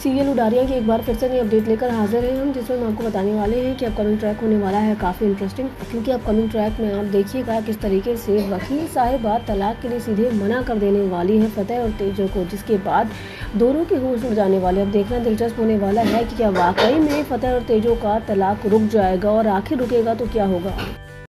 Serial Udaariyan की एक बार फिर से नई अपडेट लेकर हाजिर हैं हम, जिसमें हम आपको बताने वाले हैं कि अपकमिंग ट्रैक होने वाला है, काफ़ी इंटरेस्टिंग क्योंकि अपकमिंग ट्रैक में आप देखिएगा किस तरीके से वकील साहिबा तलाक के लिए सीधे मना कर देने वाली है फतेह और तेजो को, जिसके बाद दोनों के होश उड़ जाने वाले। अब देखना दिलचस्प होने वाला है कि क्या वाकई में फतेह और तेजो का तलाक रुक जाएगा और आखिर रुकेगा तो क्या होगा?